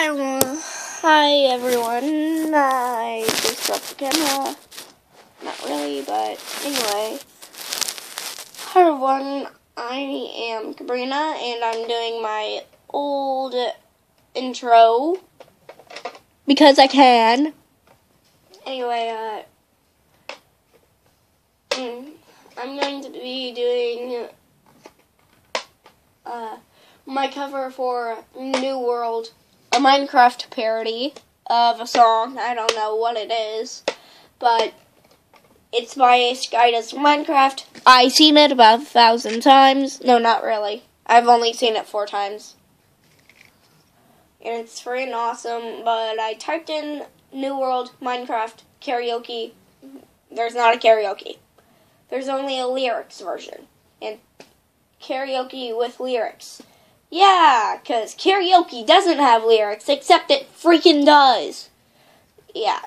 Hi, everyone. Hi, everyone. I just dropped the camera. Not really, but anyway. Hi, everyone. I am Cabrina, and I'm doing my old intro because I can. Anyway, uh, mm, I'm going to be doing uh, my cover for New World, a Minecraft parody of a song. I don't know what it is, but it's by Sky Does Minecraft. I've seen it about a thousand times. No, not really. I've only seen it four times. And it's freaking awesome, but I typed in New World Minecraft karaoke. There's not a karaoke. There's only a lyrics version. And karaoke with lyrics. Yeah, because karaoke doesn't have lyrics, except it freaking does. Yeah.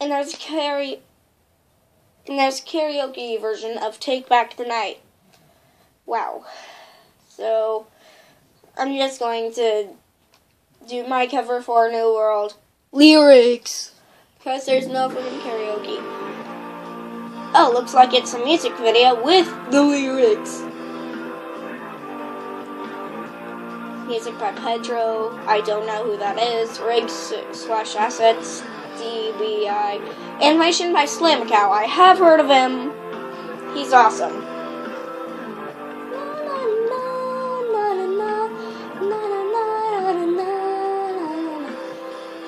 And there's karaoke. And there's karaoke version of Take Back the Night. Wow. So, I'm just going to do my cover for New World. Lyrics! Because there's no freaking karaoke. Oh, looks like it's a music video with the lyrics. Music by Pedro. I don't know who that is. Rigs slash assets. DBI. Animation by Slamacow. I have heard of him. He's awesome.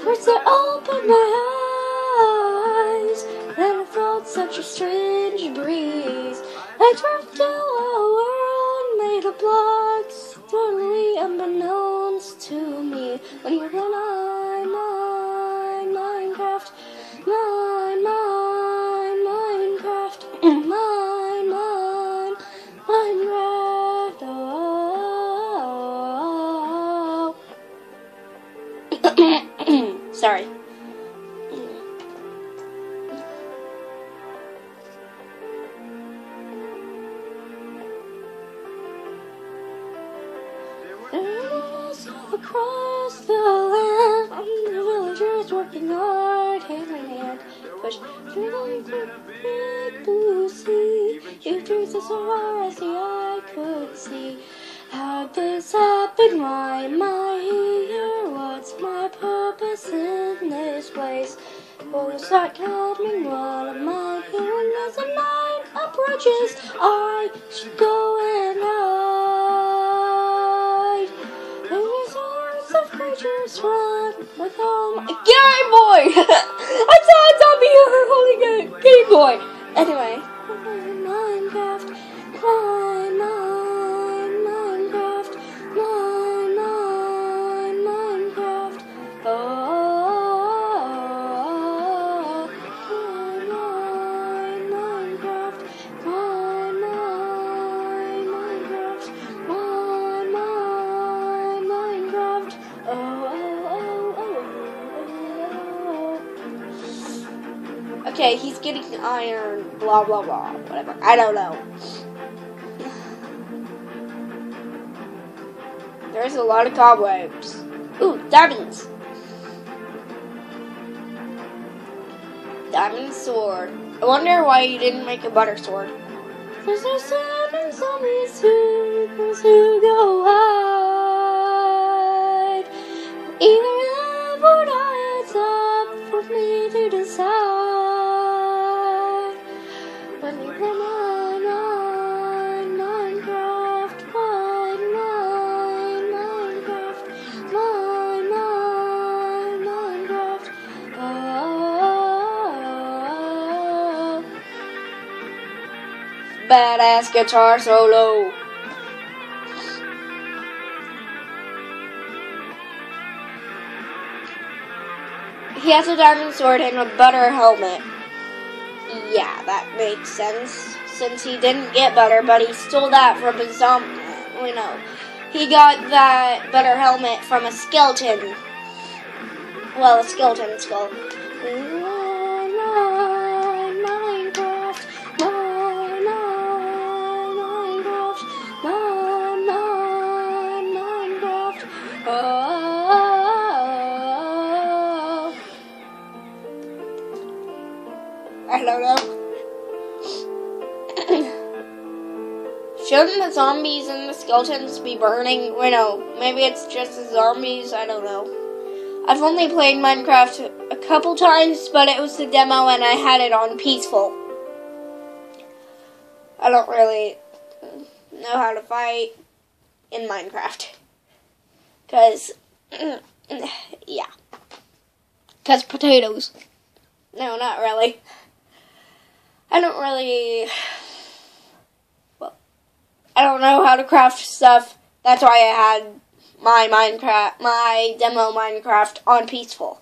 First I opened my eyes, then I felt such a strange breeze. I turned to a world made of totally unbeknownst to me. When you run on Across the land, the villagers working hard, hand in hand, push through the big blue sea. You dreams as far as the eye could see. How'd this happen? Why am I here? What's my purpose in this place? Will you start coming? What am I hearing as the night approaches? I should go and creatures run with um, all my Game Boy! I saw a zombie holding a Game Boy! Anyway. Minecraft, Okay, he's getting iron, blah, blah, blah, whatever. I don't know. There's a lot of cobwebs. Ooh, diamonds. Diamond sword. I wonder why you didn't make a butter sword. There's no seven zombies who, go hide. Badass guitar solo. He has a diamond sword and a butter helmet. Yeah, that makes sense. Since he didn't get butter, but he stole that from a zombie. We know. He got that butter helmet from a skeleton. Well, a skeleton skull. I don't know. Shouldn't the zombies and the skeletons be burning? Well, no, maybe it's just the zombies. I don't know. I've only played Minecraft a couple times, but it was the demo and I had it on peaceful. I don't really know how to fight in Minecraft. Because, yeah. Because potatoes. No, not really. I don't really. Well, I don't know how to craft stuff. That's why I had my Minecraft, my demo Minecraft on peaceful.